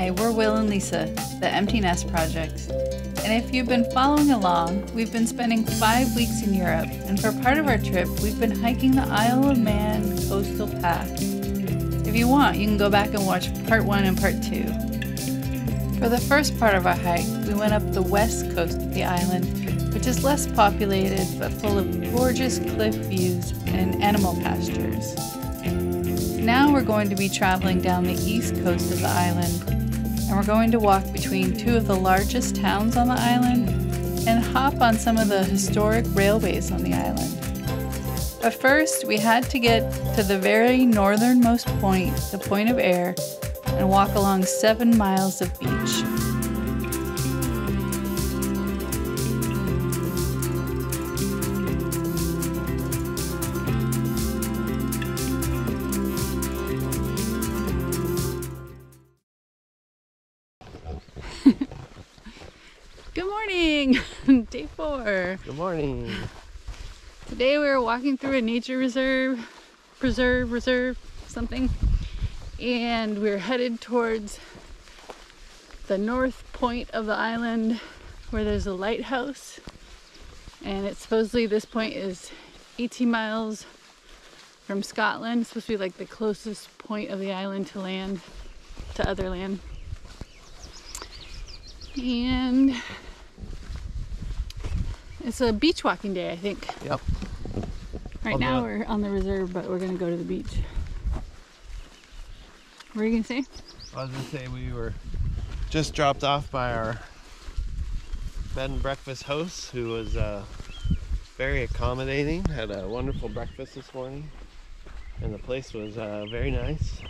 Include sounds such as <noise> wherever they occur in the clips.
Hi, we're Will and Lisa, the Empty Nest Project. And if you've been following along, we've been spending five weeks in Europe, and for part of our trip, we've been hiking the Isle of Man coastal path. If you want, you can go back and watch part one and part two. For the first part of our hike, we went up the west coast of the island, which is less populated but full of gorgeous cliff views and animal pastures. Now we're going to be traveling down the east coast of the island, and we're going to walk between two of the largest towns on the island and hop on some of the historic railways on the island. But first, we had to get to the very northernmost point, the Point of Ayre, and walk along seven miles of beach. Morning, <laughs> day four. Good morning. Today we were walking through a nature reserve, preserve, reserve, something, and we're headed towards the north point of the island where there's a lighthouse. And it's supposedly this point is 18 miles from Scotland. It's supposed to be like the closest point of the island to land, to other land. And it's a beach walking day, I think. Yep. Right On now the- we're on the reserve, but we're gonna go to the beach. What are you gonna say? I was gonna say we were just dropped off by our bed and breakfast host, who was uh, very accommodating. Had a wonderful breakfast this morning, and the place was uh, very nice.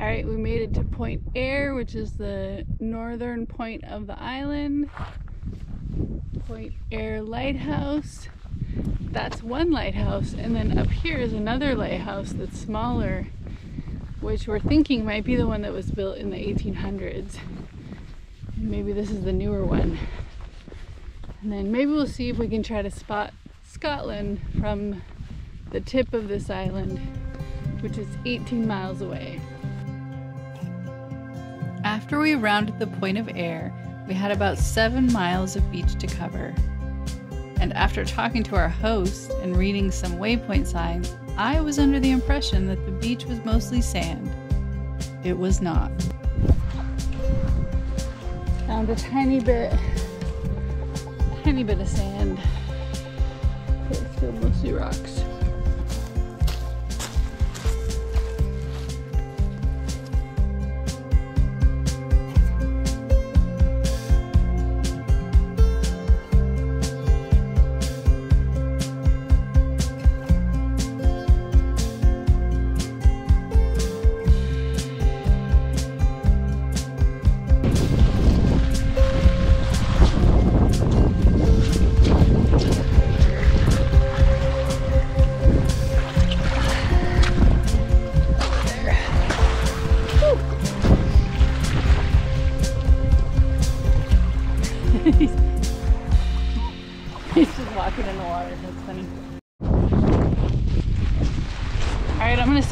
All it to Point Ayre, which is the northern point of the island. Point Ayre Lighthouse. That's one lighthouse, and then up here is another lighthouse that's smaller, which we're thinking might be the one that was built in the 1800s. Maybe this is the newer one. And then maybe we'll see if we can try to spot Scotland from the tip of this island, which is 18 miles away. After we rounded the point of Ayre, we had about seven miles of beach to cover. And after talking to our host and reading some waypoint signs, I was under the impression that the beach was mostly sand. It was not. Found a tiny bit, tiny bit of sand. It's still mostly rocks.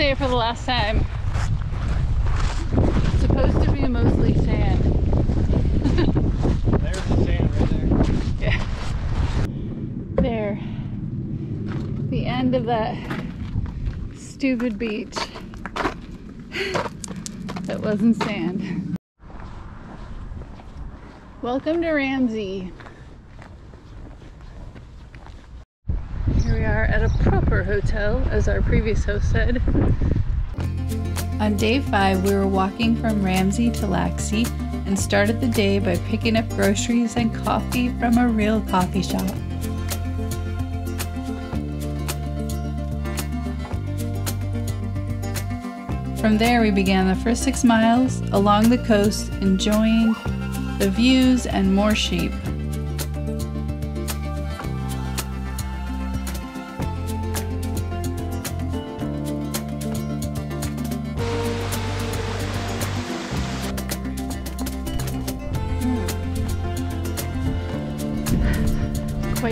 Say it for the last time. It's supposed to be mostly sand. There's the sand right there. Yeah. There. The end of that stupid beach. That wasn't sand. Welcome to Ramsey. Here we are at a proper hotel, as our previous host said. On day five, we were walking from Ramsey to Laxey and started the day by picking up groceries and coffee from a real coffee shop. From there, we began the first six miles along the coast, enjoying the views and more sheep.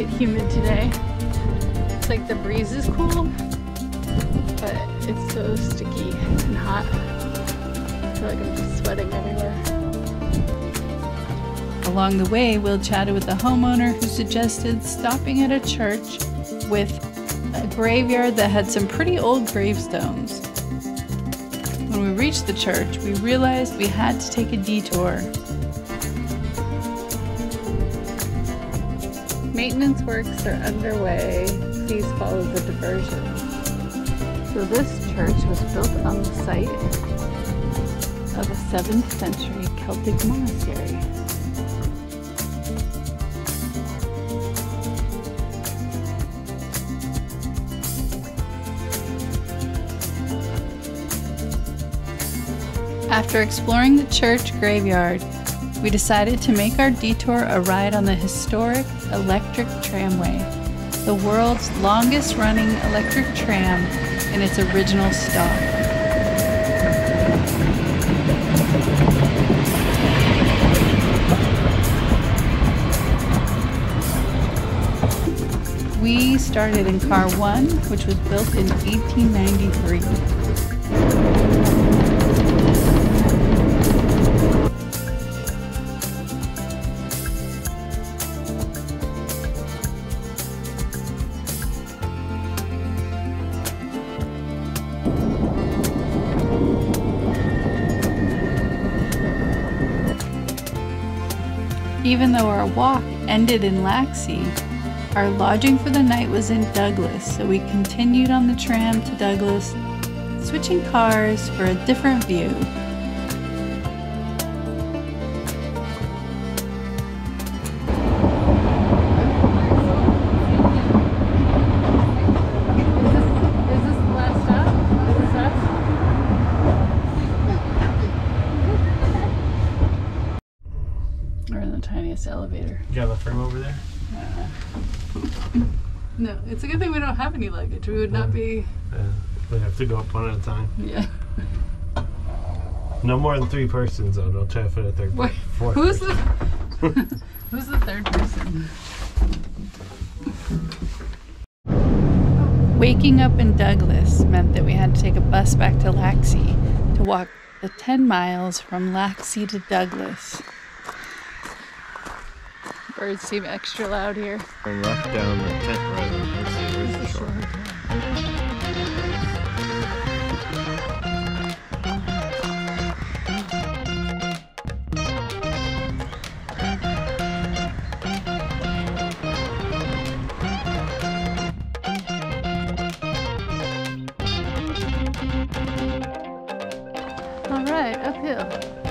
Quite humid today. It's like the breeze is cool, but it's so sticky and hot. I feel like I'm just sweating everywhere. Along the way, Will chatted with a homeowner who suggested stopping at a church with a graveyard that had some pretty old gravestones. When we reached the church, we realized we had to take a detour. Maintenance works are underway. Please follow the diversion. So this church was built on the site of a 7th century Celtic monastery. After exploring the church graveyard, we decided to make our detour a ride on the historic electric tramway, the world's longest running electric tram in its original stop. We started in car one, which was built in 1893. Even though our walk ended in Laxey, our lodging for the night was in Douglas, so we continued on the tram to Douglas, switching cars for a different view. It's a good thing we don't have any luggage. We would not be. Yeah. We have to go up one at a time. Yeah. No more than three persons though. Don't try to fit a third Wait, <laughs> fourth who's person. the <laughs> Who's the third person? Waking up in Douglas meant that we had to take a bus back to Laxey to walk the 10 miles from Laxey to Douglas. Birds seem extra loud here. Turn left down the tent road. Let's see, where's the shore? All right, uphill.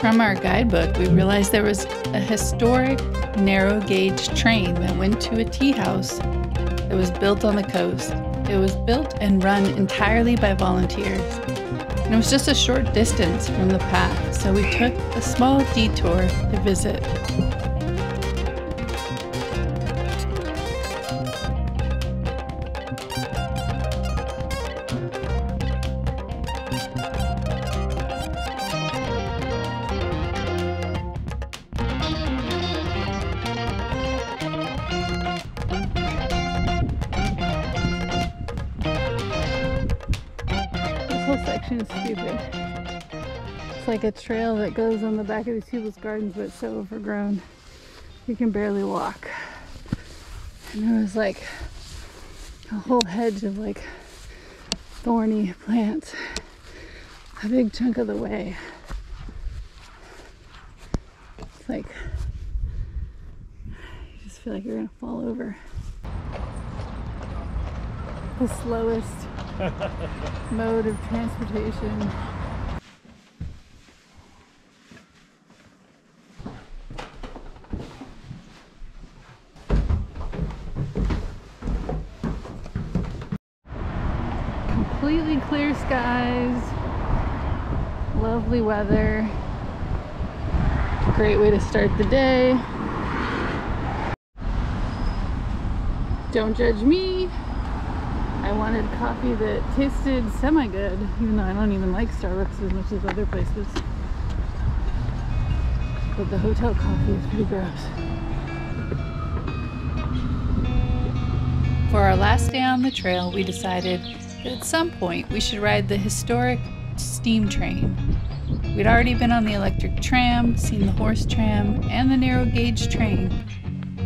From our guidebook, we realized there was a historic narrow gauge train that went to a tea house that was built on the coast. It was built and run entirely by volunteers. And it was just a short distance from the path, so we took a small detour to visit. It's like a trail that goes on the back of these people's gardens, but so overgrown. You can barely walk. And there was like a whole hedge of like thorny plants a big chunk of the way. It's like you just feel like you're gonna fall over. The slowest mode of transportation. Completely clear skies, lovely weather, great way to start the day. Don't judge me. I wanted coffee that tasted semi-good, even though I don't even like Starbucks as much as other places. But the hotel coffee is pretty gross. For our last day on the trail, we decided that at some point we should ride the historic steam train. We'd already been on the electric tram, seen the horse tram, and the narrow gauge train,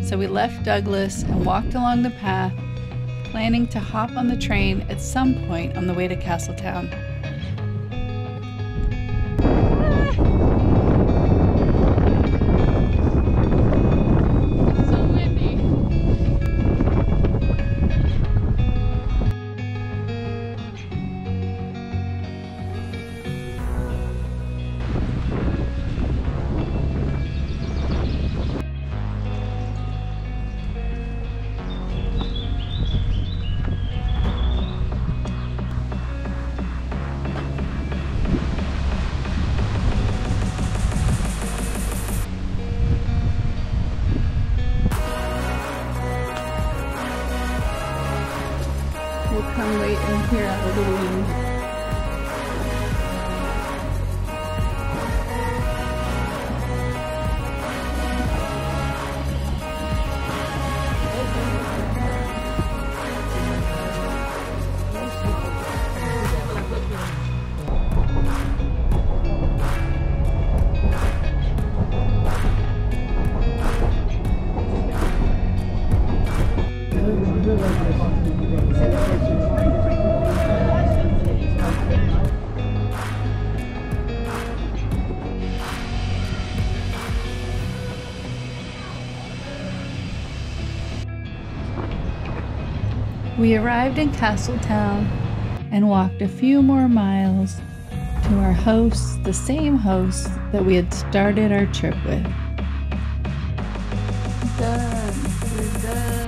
so we left Douglas and walked along the path, planning to hop on the train at some point on the way to Castletown. We arrived in Castletown and walked a few more miles to our hosts, the same hosts that we had started our trip with. Duh.